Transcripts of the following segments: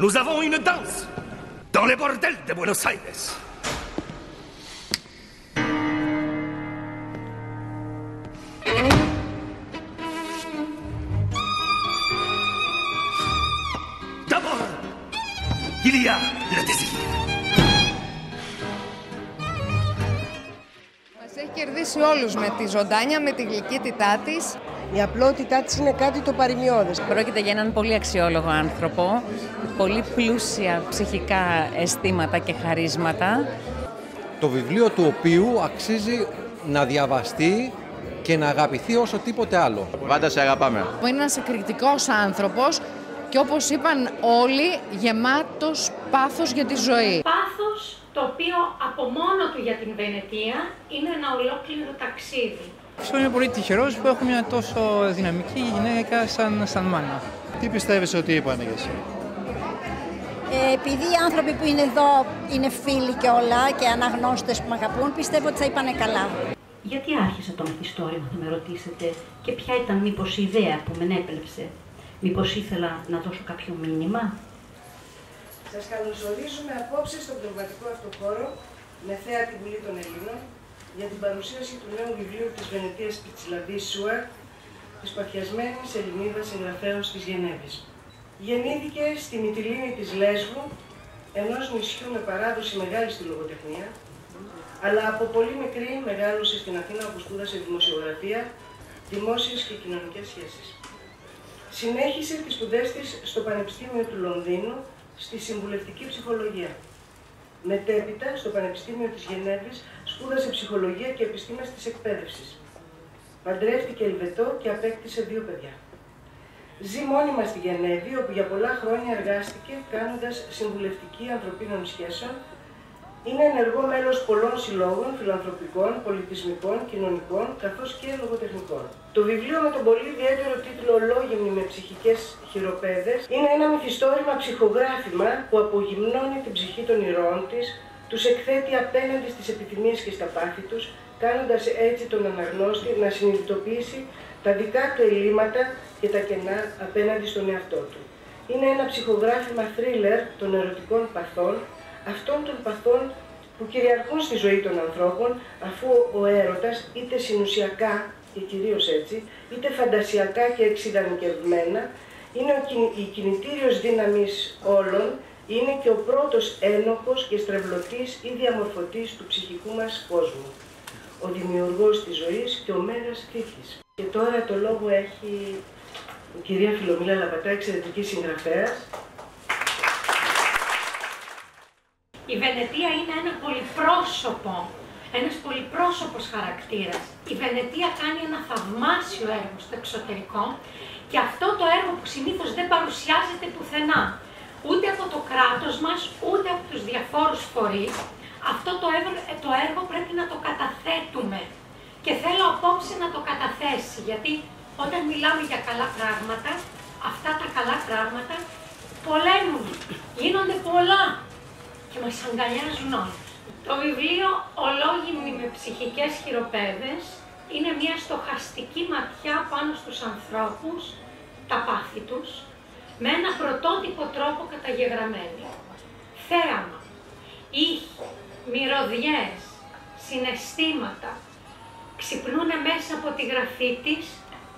nous avons une danse dans les bordels de Buenos Aires. D'abord, il y a le désir. Μας έχει κερδίσει όλους με τη ζωντάνια, με τη γλυκύτητά της. Η απλότητά της είναι κάτι το παρημιώδες. Πρόκειται για έναν πολύ αξιόλογο άνθρωπο, πολύ πλούσια ψυχικά αισθήματα και χαρίσματα. Το βιβλίο του οποίου αξίζει να διαβαστεί και να αγαπηθεί όσο τίποτε άλλο. Πάντα σε αγαπάμε. Είναι ένας εκρηκτικός άνθρωπος και όπως είπαν όλοι, γεμάτος πάθος για τη ζωή. Πάθος το οποίο από μόνο του για την Βενετία είναι ένα ολόκληρο ταξίδι. Αυτό είναι πολύ τυχερός που έχω μια τόσο δυναμική γυναίκα σαν, σαν μάνα. Τι πιστεύεις ότι είπανε για εσύ; Ε, επειδή οι άνθρωποι που είναι εδώ είναι φίλοι και όλα και αναγνώστες που με αγαπούν, πιστεύω ότι θα είπανε καλά. Γιατί άρχισα το μυθιστόρημα, θα με ρωτήσετε, και ποια ήταν μήπως η ιδέα που με έπλεψε. Μήπως ήθελα να δώσω κάποιο μήνυμα; Σας καλωσορίζουμε απόψε στον πνευματικό αυτό χώρο με θέα τη Βουλή των Ελλήνων για την παρουσίαση του νέου βιβλίου της Βενετίας Πιτσιλαντής Σουαρτ της παθιασμένης Ελληνίδας συγγραφέως της Γενέβης. Γεννήθηκε στη Μυτιλίνη της Λέσβου, ενός νησιού με παράδοση μεγάλη στη λογοτεχνία, αλλά από πολύ μικρή μεγάλωσε στην Αθήνα όπου σπούδασε δημοσιογραφία, δημόσιες και κοινωνικές σχέσεις. Συνέχισε τις σπουδές της στο Πανεπιστήμιο του Λονδίνου στη συμβουλευτική ψυχολογία. Μετέπειτα, στο Πανεπιστήμιο της Γενέβης, σπούδασε ψυχολογία και επιστήμες της εκπαίδευσης. Παντρεύτηκε Ελβετό και απέκτησε δύο παιδιά. Ζει μόνιμα στη Γενέβη, όπου για πολλά χρόνια εργάστηκε κάνοντας συμβουλευτική ανθρωπίνων σχέσεων. Είναι ενεργό μέλος πολλών συλλόγων, φιλανθρωπικών, πολιτισμικών, κοινωνικών, καθώς και λογοτεχνικών. Το βιβλίο με τον πολύ ιδιαίτερο τίτλο «Λόγιμνη με ψυχικές χειροπέδες» είναι ένα μυθιστόρημα ψυχογράφημα που απογυμνώνει την ψυχή των ηρώων της, τους εκθέτει απέναντι στις επιθυμίες και στα πάθη τους, κάνοντας έτσι τον αναγνώστη να συνειδητοποιήσει τα δικά του ελλείμματα και τα κενά απέναντι στον εαυτό του. Είναι ένα ψυχογράφημα θρίλερ των ερωτικών παθών, αυτών των παθών που κυριαρχούν στη ζωή των ανθρώπων, αφού ο έρωτας είτε συνουσιακά και κυρίως έτσι, είτε φαντασιακά και εξειδανικευμένα, είναι η κινητήριος δύναμης όλων, είναι και ο πρώτος ένοχος και στρεβλωτής ή διαμορφωτής του ψυχικού μας κόσμου. Ο δημιουργός της ζωής και ο μέγας τύχης. Και τώρα το λόγο έχει η κυρία Φιλομήλα Λαπατά, εξαιρετική συγγραφέας. Η Βενετία είναι ένα πολυπρόσωπο, ένας πολυπρόσωπος χαρακτήρας. Η Βενετία κάνει ένα θαυμάσιο έργο στο εξωτερικό και αυτό το έργο που συνήθως δεν παρουσιάζεται πουθενά. Ούτε από το κράτος μας, ούτε από τους διαφόρους φορείς. Αυτό το έργο, το έργο πρέπει να το καταθέτουμε. Και θέλω απόψε να το καταθέσει, γιατί όταν μιλάμε για καλά πράγματα, αυτά τα καλά πράγματα πολέμουν, γίνονται πολλά και μας αγκαλιάζουν όλους. Το βιβλίο «Ολόγυμνοι με ψυχικές χειροπέδες» είναι μια στοχαστική ματιά πάνω στους ανθρώπους, τα πάθη τους, με ένα πρωτότυπο τρόπο καταγεγραμμένο. Θέαμα, ήχοι, μυρωδιές, συναισθήματα, ξυπνούν μέσα από τη γραφή της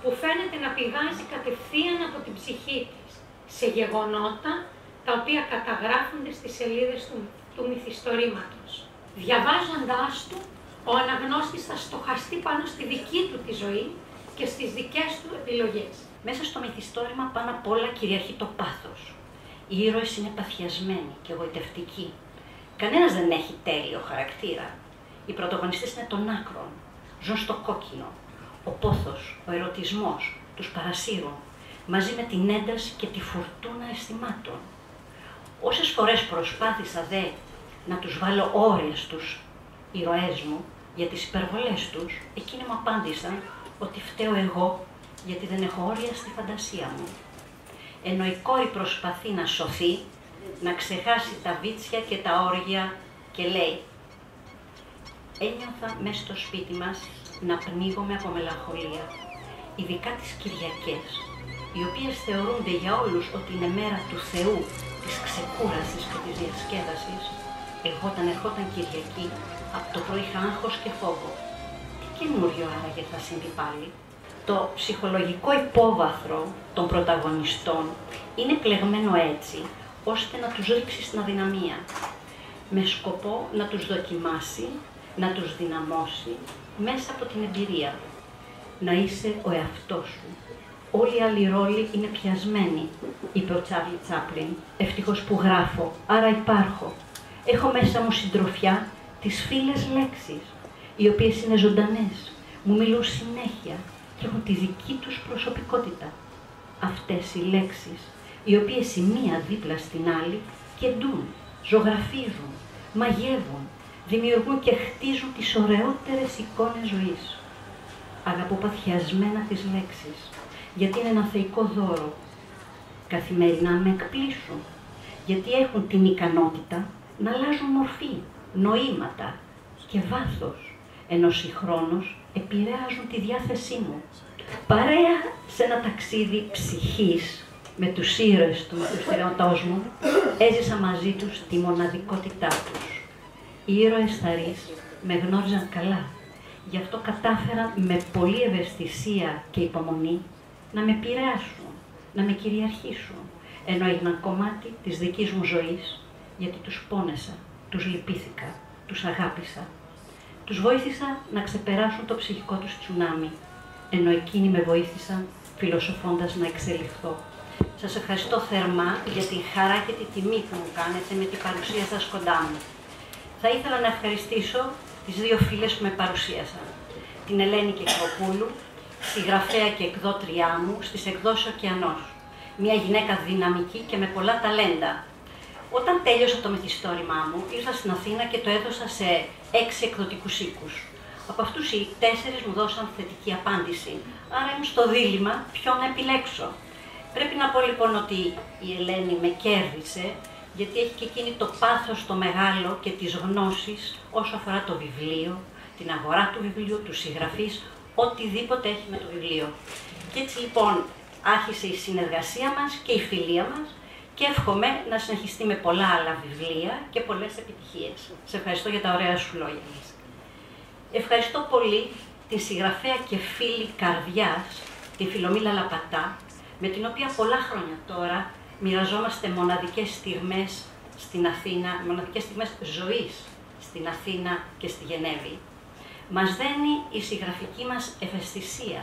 που φαίνεται να πηγάζει κατευθείαν από την ψυχή της σε γεγονότα τα οποία καταγράφονται στις σελίδες του, του μυθιστορήματος. Διαβάζοντάς του, ο αναγνώστης θα στοχαστεί πάνω στη δική του τη ζωή και στις δικές του επιλογές. Μέσα στο μυθιστόρημα πάνω απ' όλα κυριαρχεί το πάθος. Οι ήρωες είναι παθιασμένοι και εγωιτευτικοί. Κανένας δεν έχει τέλειο χαρακτήρα. Οι πρωταγωνιστές είναι των άκρων. Ζουν στο κόκκινο. Ο πόθος, ο ερωτισμός, τους παρασύρουν, μαζί με την ένταση και τη φουρτούνα αισθημάτων. Όσες φορές προσπάθησα δε να τους βάλω όρια στους ηρωές μου για τις υπερβολές τους, εκείνοι μου απάντησαν ότι φταίω εγώ γιατί δεν έχω όρια στη φαντασία μου. Ενώ η κόρη προσπαθεί να σωθεί, να ξεχάσει τα βίτσια και τα όργια και λέει «Ένιωθα μέσα στο σπίτι μας να πνίγομαι από μελαγχολία. ειδικά τις Κυριακές, οι οποίες θεωρούνται για όλους ότι είναι μέρα του Θεού, της ξεκούρασης και της διασκέδασης, εγώ όταν ερχόταν Κυριακή, από το πρωί είχα άγχος και φόβο. Τι καινούριο άραγε θα συμβεί πάλι; Το ψυχολογικό υπόβαθρο των πρωταγωνιστών είναι πλεγμένο έτσι, ώστε να τους ρίξει στην αδυναμία, με σκοπό να τους δοκιμάσει, να τους δυναμώσει μέσα από την εμπειρία. Να είσαι ο εαυτός σου. Όλοι οι άλλοι ρόλοι είναι πιασμένοι, είπε ο Τσάρλι Τσάπλιν. Ευτυχώς που γράφω, άρα υπάρχω. Έχω μέσα μου συντροφιά τις φίλες λέξεις, οι οποίες είναι ζωντανές, μου μιλούν συνέχεια και έχουν τη δική τους προσωπικότητα. Αυτές οι λέξεις, οι οποίες η μία δίπλα στην άλλη κεντούν, ζωγραφίζουν, μαγεύουν, δημιουργούν και χτίζουν τις ωραιότερες εικόνες ζωής. Αγαπώ παθιασμένα τις λέξεις, γιατί είναι ένα θεϊκό δώρο. Καθημερινά με εκπλήσουν, γιατί έχουν την ικανότητα να αλλάζουν μορφή, νοήματα και βάθος, ενώ συγχρόνως επηρεάζουν τη διάθεσή μου. Παρέα σε ένα ταξίδι ψυχής με τους ήρωες του μαθηστερεωτός μου, έζησα μαζί τους τη μοναδικότητά τους. Οι ήρωες θαρείς με γνώριζαν καλά, γι' αυτό κατάφεραν με πολλή ευαισθησία και υπομονή να με επηρεάσουν, να με κυριαρχήσουν, ενώ έγιναν κομμάτι της δικής μου ζωής, γιατί τους πόνεσα, τους λυπήθηκα, τους αγάπησα. Τους βοήθησα να ξεπεράσουν το ψυχικό τους τσουνάμι, ενώ εκείνοι με βοήθησαν φιλοσοφώντας να εξελιχθώ. Σας ευχαριστώ θερμά για την χαρά και τη τιμή που μου κάνετε με την παρουσία σας κοντά μου. Θα ήθελα να ευχαριστήσω τις δύο φίλες που με παρουσίασαν. Την Ελένη Κεκροπούλου, συγγραφέα και εκδότριά μου στις εκδόσεις Ωκεανός. Μια γυναίκα δυναμική και με πολλά ταλέντα. Όταν τέλειωσα το μυθιστόρημά μου, ήρθα στην Αθήνα και το έδωσα σε έξι εκδοτικούς οίκους. Από αυτούς οι τέσσερις μου δώσαν θετική απάντηση, άρα ήμουν στο δίλημα ποιο να επιλέξω. Πρέπει να πω λοιπόν ότι η Ελένη με κέρδισε, γιατί έχει και εκείνη το πάθος το μεγάλο και τις γνώσεις όσο αφορά το βιβλίο, την αγορά του βιβλίου, τους συγγραφής, οτιδήποτε έχει με το βιβλίο. Και έτσι λοιπόν άρχισε η συνεργασία μας και η φιλία μας και εύχομαι να συνεχιστεί με πολλά άλλα βιβλία και πολλές επιτυχίες. Σε ευχαριστώ για τα ωραία σου λόγια. Ευχαριστώ πολύ τη συγγραφέα και φίλη καρδιάς, τη Φιλομήλα Λαπατά, με την οποία πολλά χρόνια τώρα μοιραζόμαστε μοναδικές στιγμές στην Αθήνα, μοναδικές στιγμές ζωής στην Αθήνα και στη Γενέβη. Μας δένει η συγγραφική μας ευαισθησία,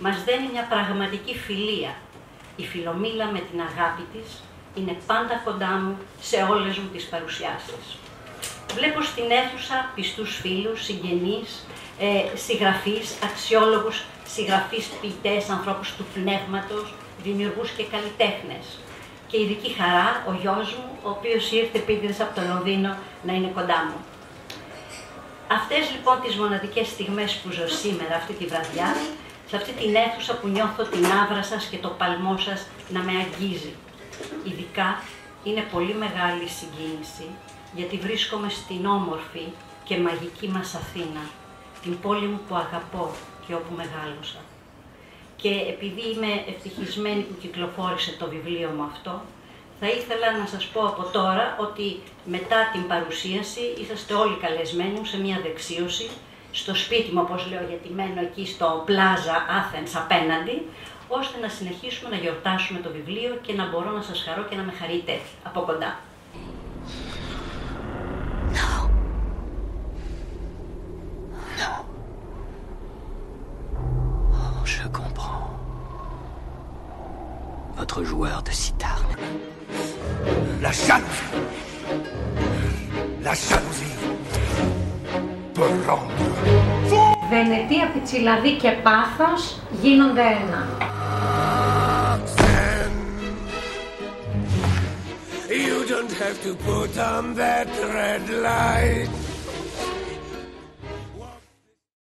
μας δένει μια πραγματική φιλία. Η Φιλομήλα με την αγάπη της είναι πάντα κοντά μου σε όλες μου τις παρουσιάσεις. Βλέπω στην αίθουσα πιστούς φίλους, συγγενείς, ε, συγγραφείς, αξιόλογους συγγραφείς, ποιητές, ανθρώπους του πνεύματος, δημιουργούς και καλλιτέχνες. Και ειδική χαρά ο γιος μου, ο οποίος ήρθε επίτηδες από το Λονδίνο να είναι κοντά μου. Αυτές λοιπόν τις μοναδικές στιγμές που ζω σήμερα, αυτή τη βραδιά, σε αυτή την αίθουσα που νιώθω την άβρα σας και το παλμό σας να με αγγίζει. Ειδικά είναι πολύ μεγάλη συγκίνηση, γιατί βρίσκομαι στην όμορφη και μαγική μας Αθήνα, την πόλη μου που αγαπώ και όπου μεγάλωσα και επειδή είμαι ευτυχισμένη που κυκλοφόρησε το βιβλίο μου αυτό, θα ήθελα να σας πω από τώρα ότι μετά την παρουσίαση είσαστε όλοι καλεσμένοι σε μια δεξίωση στο σπίτι μου, όπως λέω, γιατί μένω εκεί στο Plaza Athens απέναντι, ώστε να συνεχίσουμε να γιορτάσουμε το βιβλίο και να μπορώ να σας χαρώ και να με χαρείτε από κοντά. Je comprends. Votre joueur de sitar. La jalousie. La jalousie peut rendre Βενετία, Πιτσιλαδί και Πάθος γίνονται ένα. You don't have to put on that red light.